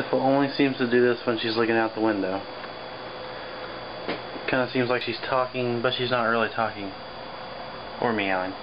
Sifl only seems to do this when she's looking out the window. Kind of seems like she's talking, but she's not really talking. Or meowing.